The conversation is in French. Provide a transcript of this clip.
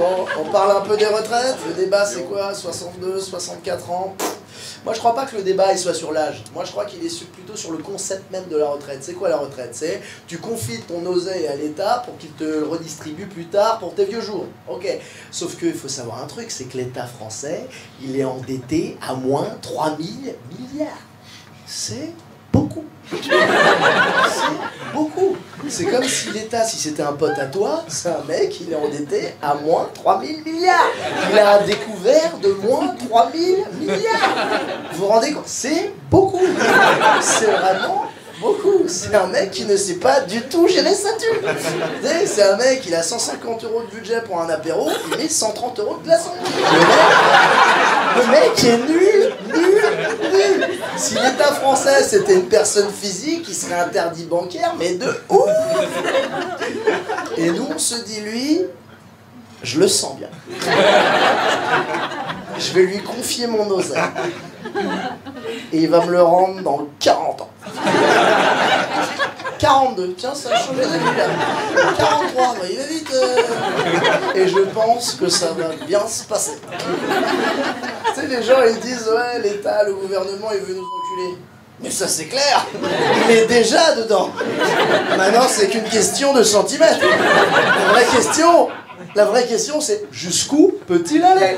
Bon, on parle un peu des retraites. Le débat, c'est quoi? 62, 64 ans? Moi, je crois pas que le débat il soit sur l'âge. Moi, je crois qu'il est plutôt sur le concept même de la retraite. C'est quoi la retraite? C'est tu confies ton oseille à l'État pour qu'il te redistribue plus tard pour tes vieux jours. Ok. Sauf qu'il faut savoir un truc, c'est que l'État français, il est endetté à moins 3000 milliards. C'est beaucoup. C'est comme si l'État, si c'était un pote à toi, c'est un mec, il est endetté à moins 3000 milliards. Il a un découvert de moins 3000 milliards. Vous vous rendez compte? C'est beaucoup. C'est vraiment beaucoup. C'est un mec qui ne sait pas du tout gérer sa thune. C'est un mec, il a 150 euros de budget pour un apéro, il met 130 euros de glaçons. Le mec, le mec est nul, nul, nul. Si l'État français c'était une personne physique, il serait interdit bancaire, mais de ouf. Et nous, on se dit, lui, je le sens bien. Je vais lui confier mon oseille. Et il va me le rendre dans 40 ans. 42, tiens, ça a changé là. 43, bah, il va vite. euh. Et je pense que ça va bien se passer. Tu sais, les gens ils disent Ouais, l'État, le gouvernement, il veut nous enculer. Mais ça, c'est clair Il est déjà dedans Maintenant, c'est qu'une question de centimètres. La vraie question, la vraie question, c'est jusqu'où peut-il aller?